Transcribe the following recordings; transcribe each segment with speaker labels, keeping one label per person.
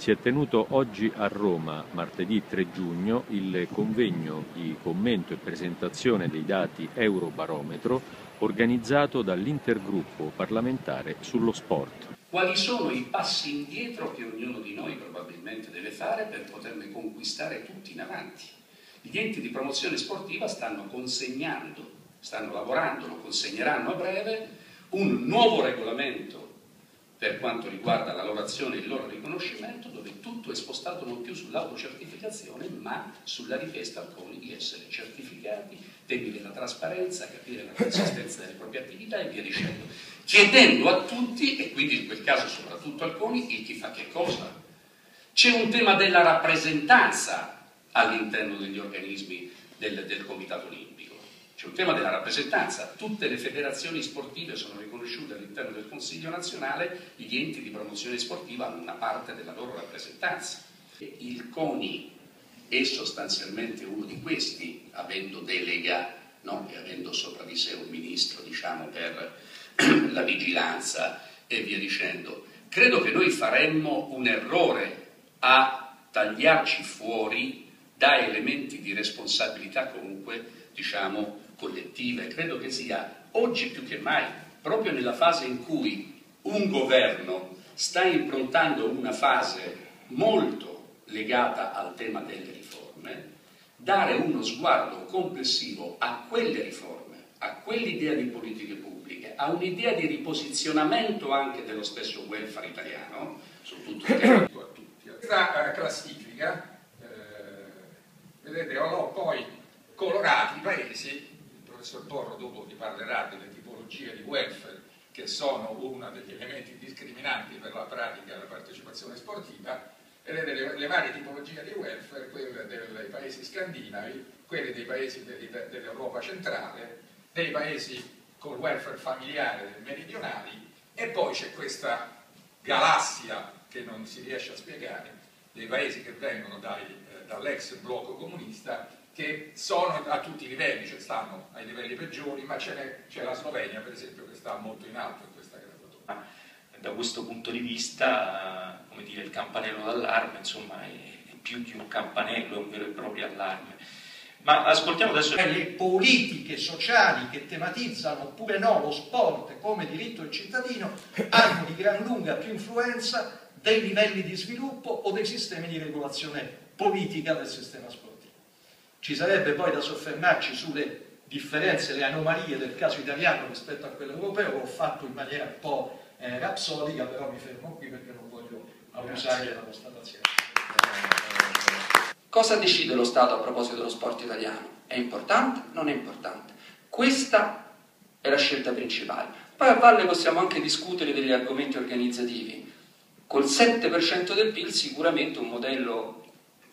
Speaker 1: Si è tenuto oggi a Roma, martedì 3 giugno, il convegno di commento e presentazione dei dati Eurobarometro organizzato dall'intergruppo parlamentare sullo sport.
Speaker 2: Quali sono i passi indietro che ognuno di noi probabilmente deve fare per poterne conquistare tutti in avanti? Gli enti di promozione sportiva stanno consegnando, stanno lavorando, lo consegneranno a breve, un nuovo regolamento per quanto riguarda la loro azione e il loro riconoscimento, dove tutto è spostato non più sull'autocertificazione, ma sulla richiesta al CONI di essere certificati, temi della trasparenza, capire la consistenza delle proprie attività e via dicendo. Chiedendo a tutti, e quindi in quel caso soprattutto al CONI, il chi fa che cosa. C'è un tema della rappresentanza all'interno degli organismi del, del Comitato Olimpico c'è un tema della rappresentanza, tutte le federazioni sportive sono riconosciute all'interno del Consiglio nazionale, gli enti di promozione sportiva hanno una parte della loro rappresentanza. Il CONI è sostanzialmente uno di questi, avendo delega no? e avendo sopra di sé un ministro diciamo, per la vigilanza e via dicendo. Credo che noi faremmo un errore a tagliarci fuori da elementi di responsabilità comunque diciamo collettiva e credo che sia oggi più che mai, proprio nella fase in cui un governo sta improntando una fase molto legata al tema delle riforme, dare uno sguardo complessivo a quelle riforme, a quell'idea di politiche pubbliche, a un'idea di riposizionamento anche dello stesso welfare italiano, su tutto il territorio a tutti.
Speaker 3: Questa classifica, eh, vedete, ho poi colorati i paesi professor Porro dopo vi parlerà delle tipologie di welfare che sono uno degli elementi discriminanti per la pratica della partecipazione sportiva, vedete le, le varie tipologie di welfare, quelle dei paesi scandinavi, quelle dei paesi dell'Europa centrale, dei paesi col welfare familiare meridionali e poi c'è questa galassia che non si riesce a spiegare dei paesi che vengono eh, dall'ex blocco comunista che sono a tutti i livelli, cioè stanno ai livelli peggiori, ma c'è la Slovenia per esempio che sta molto in alto in questa graduatoria.
Speaker 4: Da questo punto di vista, come dire, il campanello d'allarme insomma, è, più di un campanello, è un vero e proprio allarme. Ma ascoltiamo adesso...
Speaker 5: Le politiche sociali che tematizzano oppure no lo sport come diritto del cittadino hanno di gran lunga più influenza dei livelli di sviluppo o dei sistemi di regolazione politica del sistema sportivo. Ci sarebbe poi da soffermarci sulle differenze, le anomalie del caso italiano rispetto a quello europeo, l'ho fatto in maniera un po' eh, rapsodica, però mi fermo qui perché non voglio abusare la constatazione.
Speaker 6: Cosa decide lo Stato a proposito dello sport italiano? È importante? Non è importante? Questa è la scelta principale. Poi a valle possiamo anche discutere degli argomenti organizzativi. Col 7% del PIL sicuramente un modello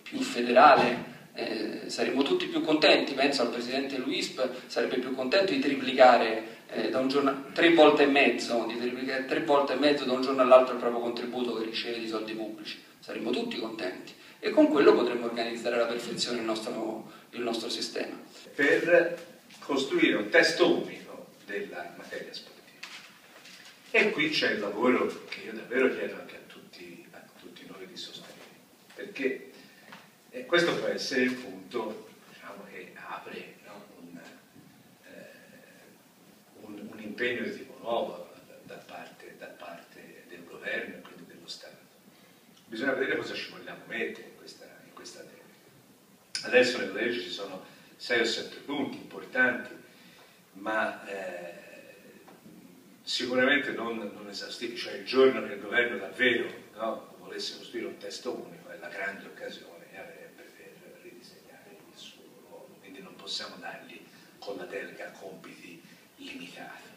Speaker 6: più federale eh, saremmo tutti più contenti, penso al Presidente Luisp, sarebbe più contento di triplicare eh, giorno, tre volte e mezzo, di triplicare tre volte e mezzo da un giorno all'altro il proprio contributo che riceve di soldi pubblici, saremmo tutti contenti e con quello potremmo organizzare alla perfezione il nostro, il nostro sistema.
Speaker 7: Per costruire un testo unico della materia sportiva. E qui c'è il lavoro che io davvero chiedo anche a tutti, a tutti noi di sostenere, perché questo può essere il punto diciamo, che apre no? un, eh, un, un, impegno di tipo nuovo da, parte, da, parte, del governo e quindi dello Stato. Bisogna vedere cosa ci vogliamo mettere in questa, in questa delega. Adesso nella legge ci sono 6 o 7 punti importanti, ma eh, sicuramente non, non, esaustivi, cioè il giorno che il governo davvero no, volesse costruire un testo unico è la grande occasione possiamo dargli con la delega compiti limitati.